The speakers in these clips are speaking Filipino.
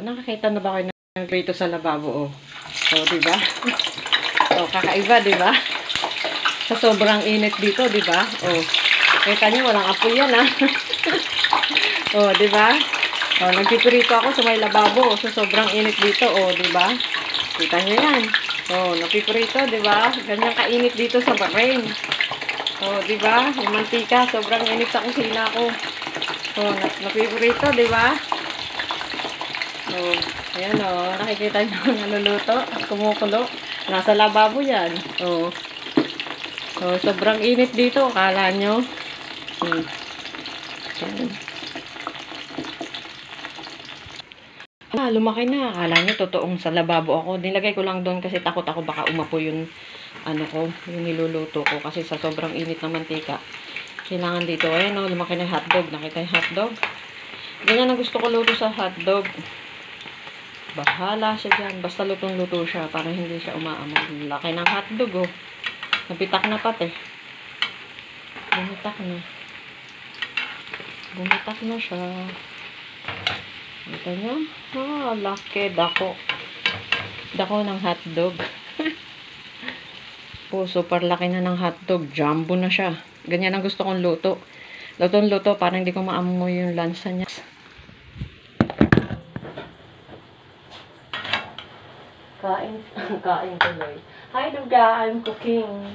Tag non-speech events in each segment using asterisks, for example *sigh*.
Nakakita na ba kayo ng prito sa lababo, oh? Oh, di ba? oh, kakaiba, di ba? Sa sobrang init dito, di ba? Oh, kita niyo, walang apoy yan, ah. *laughs* oh, di ba? Oh, nagpipirito ako sa may lababo, sa sobrang init dito, oh, di ba? Kita niyo yan. Oh, napipirito, di ba? Ganyan kainit dito sa Bahrain. Oh, di ba? Yung mantika, sobrang init sa kusina ko. Oh, na napipirito, Oh, ayan oh, nakikita ang *laughs* naluluto, kumukulo. Nasa lababo yan. Oh. Oh, sobrang init dito, akala nyo. Hmm. Ayan. Ah, lumaki na. Akala nyo, totoong sa lababo ako. Nilagay ko lang doon kasi takot ako baka umapoy yung ano ko, yung niluluto ko. Kasi sa sobrang init ng mantika. Kailangan dito. Ayan o, lumaki na yung hotdog. Nakita yung hotdog? Ganyan ang gusto ko luto sa hotdog. Bahala siya dyan. Basta lutong-luto siya para hindi siya umaamoy. Laki ng hotdog oh. Napitak na pati. Bumitak na. Bumitak na siya. Kita nyo? Ah, laki. Dako. Dako ng hotdog. *laughs* po, super laki na ng hotdog. Jumbo na siya. Ganyan ang gusto kong luto. Lutong-luto para hindi ko maamoy yung lansa niya. Kain, *laughs* kain tuloy. Hi, Duga. I'm cooking.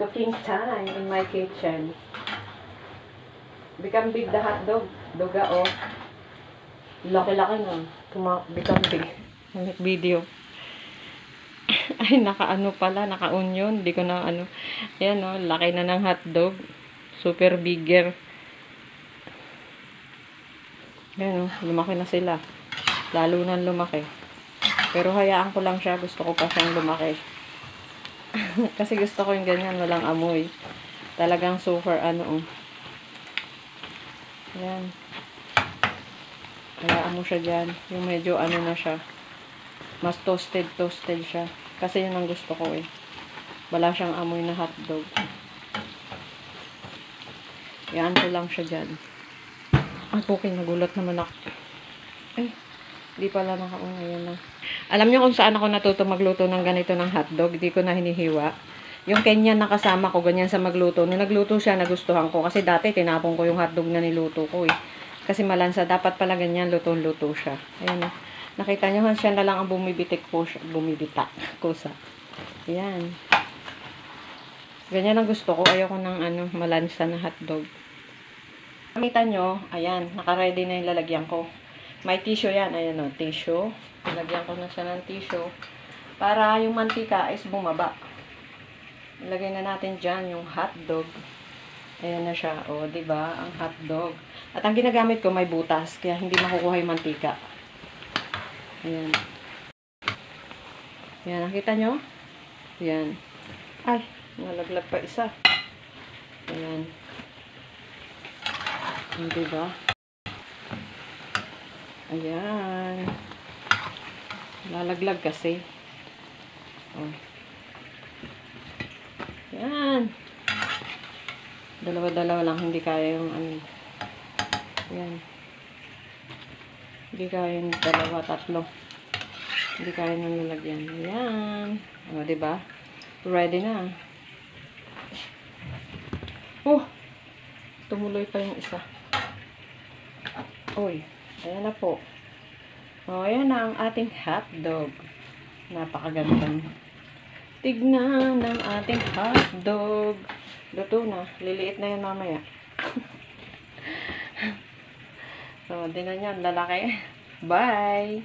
Cooking time in my kitchen. Become big the hot dog. Duga, oh. Laki-laki na. Tuma become big. *laughs* Video. *laughs* Ay, naka-ano pala. Naka-onion. Di ko na ano. Ayan, oh. Laki na ng hotdog. Super bigger. Ayan, oh. Lumaki na sila. Lalo na lumaki. Pero hayaan ko lang siya. Gusto ko pa siyang lumaki. *laughs* Kasi gusto ko yung ganyan. Walang amoy. Talagang super ano oh. Ayan. Hayaan mo siya dyan. Yung medyo ano na siya. Mas toasted toasted siya. Kasi yun ang gusto ko eh. Wala siyang amoy na hotdog. Hayaan ko lang siya dyan. Ay, okay. Nagulat naman ako. Ay, di pala nakauna yun na. Alam niyo kung saan ako natuto magluto ng ganito ng hotdog? Di ko na hinihiwa. Yung Kenya nakasama ko, ganyan sa magluto. Nung nagluto siya, nagustuhan ko. Kasi dati, tinapon ko yung hotdog na niluto ko eh. Kasi malansa, dapat pala ganyan, lutong-luto siya. Ayan oh. Nakita niyo, siya na lang ang bumibitik po siya. Bumibitak. Kusa. Ayan. Ganyan ang gusto ko. Ayoko ng ano, malansa na hotdog. Nakita nyo, ayan, naka-ready na yung lalagyan ko. May tissue yan. Ayan o, tissue. Lagyan ko na siya ng tissue. Para yung mantika is bumaba. Ilagay na natin dyan yung hotdog. Ayan na siya. O, ba diba? Ang hotdog. At ang ginagamit ko may butas. Kaya hindi makukuha yung mantika. Ayan. Ayan, nakita nyo? Ayan. Ay, nalaglag pa isa. Ayan. Ayan, diba? Ayan. Lalaglag kasi. Oh. Yan. Dalawa-dalawa lang. Hindi kaya yung ano. Yan. Hindi kaya yung dalawa, tatlo. Hindi kaya nang lalagyan. Yan. O, oh, diba? Ready na. Oh! Tumuloy pa yung isa. Uy. Ayan na po. O, ayan na ang ating hotdog. Napakagandang tignan ng ating hotdog. Luto na. Liliit na yan mamaya. *laughs* so, di na yan. Lalaki. Bye!